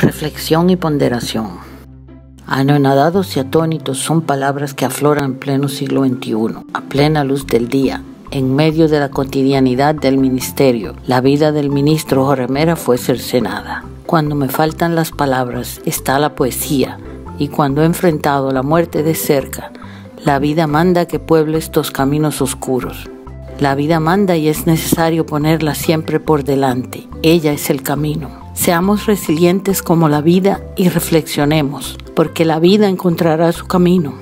Reflexión y ponderación. Anonadados y atónitos son palabras que afloran en pleno siglo XXI, a plena luz del día, en medio de la cotidianidad del ministerio. La vida del ministro Jorge Mera fue cercenada. Cuando me faltan las palabras está la poesía, y cuando he enfrentado la muerte de cerca, la vida manda que pueble estos caminos oscuros. La vida manda y es necesario ponerla siempre por delante. Ella es el camino. Seamos resilientes como la vida y reflexionemos, porque la vida encontrará su camino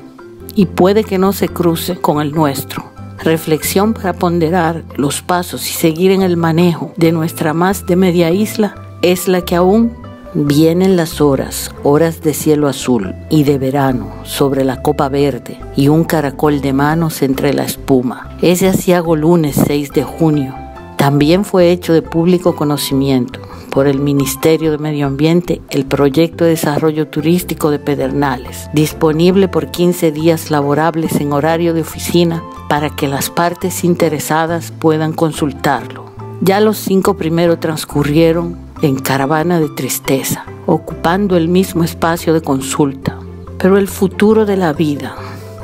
y puede que no se cruce con el nuestro. Reflexión para ponderar los pasos y seguir en el manejo de nuestra más de media isla es la que aún Vienen las horas, horas de cielo azul y de verano sobre la copa verde y un caracol de manos entre la espuma. Ese asiago lunes 6 de junio también fue hecho de público conocimiento por el Ministerio de Medio Ambiente el proyecto de desarrollo turístico de Pedernales, disponible por 15 días laborables en horario de oficina para que las partes interesadas puedan consultarlo. Ya los cinco primeros transcurrieron en caravana de tristeza, ocupando el mismo espacio de consulta. Pero el futuro de la vida,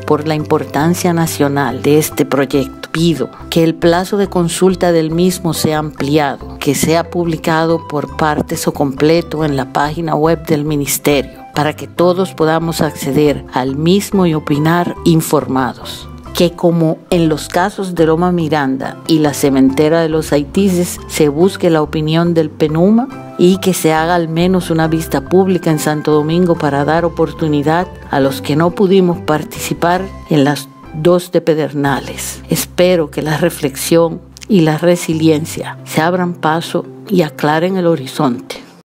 por la importancia nacional de este proyecto, pido que el plazo de consulta del mismo sea ampliado, que sea publicado por partes o completo en la página web del Ministerio, para que todos podamos acceder al mismo y opinar informados que como en los casos de Loma Miranda y la cementera de los Haitises se busque la opinión del PENUMA y que se haga al menos una vista pública en Santo Domingo para dar oportunidad a los que no pudimos participar en las dos de Pedernales. Espero que la reflexión y la resiliencia se abran paso y aclaren el horizonte.